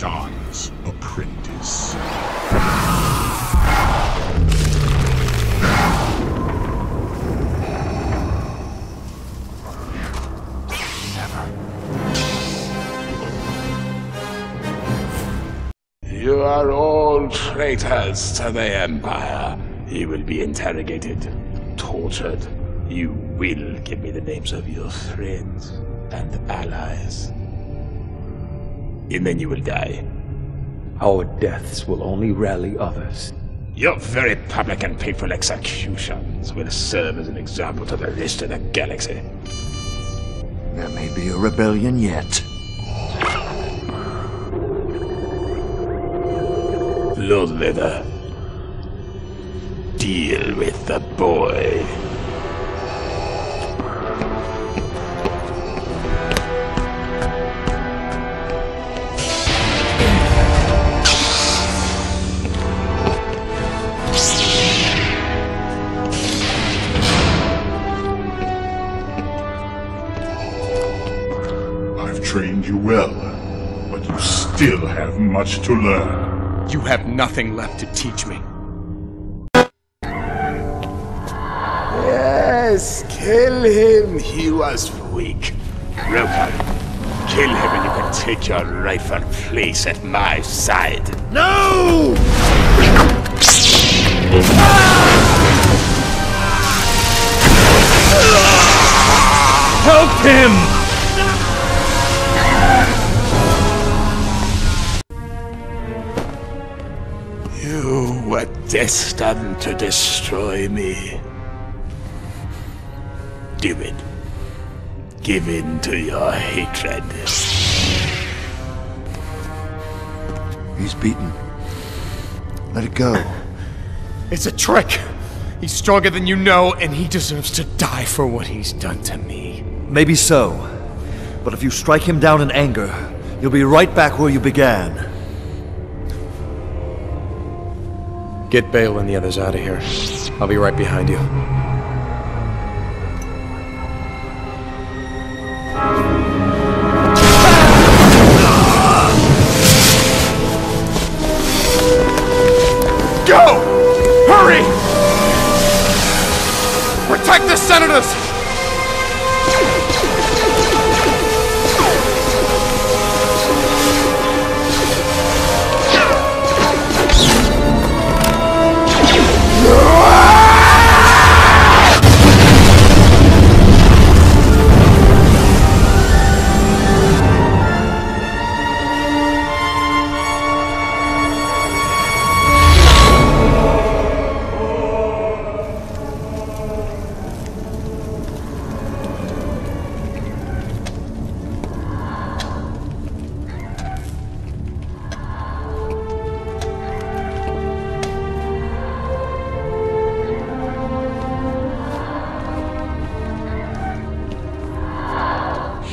Don's apprentice. You are all traitors to the Empire. You will be interrogated, tortured. You will give me the names of your friends and allies. And then you will die. Our deaths will only rally others. Your very public and painful executions will serve as an example to the rest of the galaxy. There may be a rebellion yet. Lord Vader, deal with the boy. Well, but you still have much to learn. You have nothing left to teach me. Yes, kill him. He was weak. Broken. Kill him and you can take your rightful place at my side. No! Help him! You were destined to destroy me. Do it. Give in to your hatred. He's beaten. Let it go. It's a trick. He's stronger than you know, and he deserves to die for what he's done to me. Maybe so. But if you strike him down in anger, you'll be right back where you began. Get Bail and the others out of here. I'll be right behind you. Go! Hurry! Protect the senators!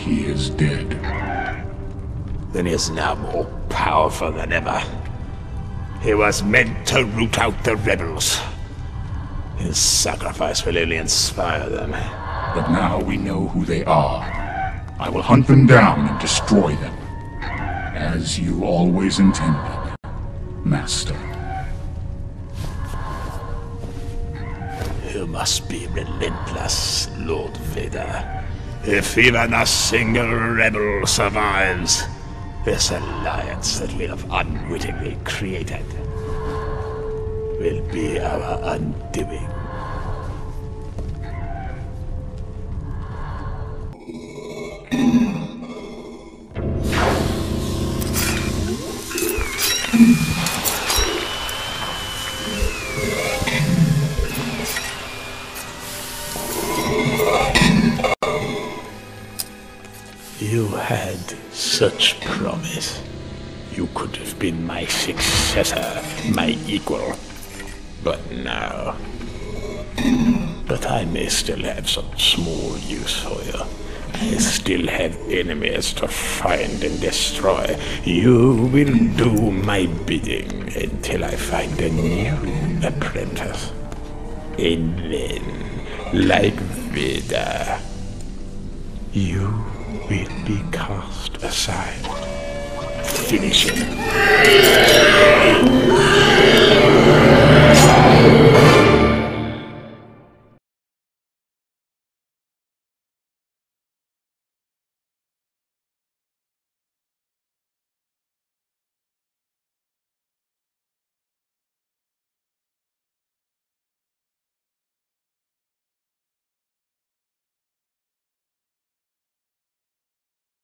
He is dead. Then he is now more powerful than ever. He was meant to root out the rebels. His sacrifice will only inspire them. But now we know who they are. I will hunt them down and destroy them. As you always intended, Master. You must be relentless, Lord Vader. If even a single rebel survives, this alliance that we have unwittingly created will be our undoing. You had such promise. You could have been my successor, my equal. But now. But I may still have some small use for you. I still have enemies to find and destroy. You will do my bidding until I find a new apprentice. And then, like Vader, you will be cast aside. Finish him.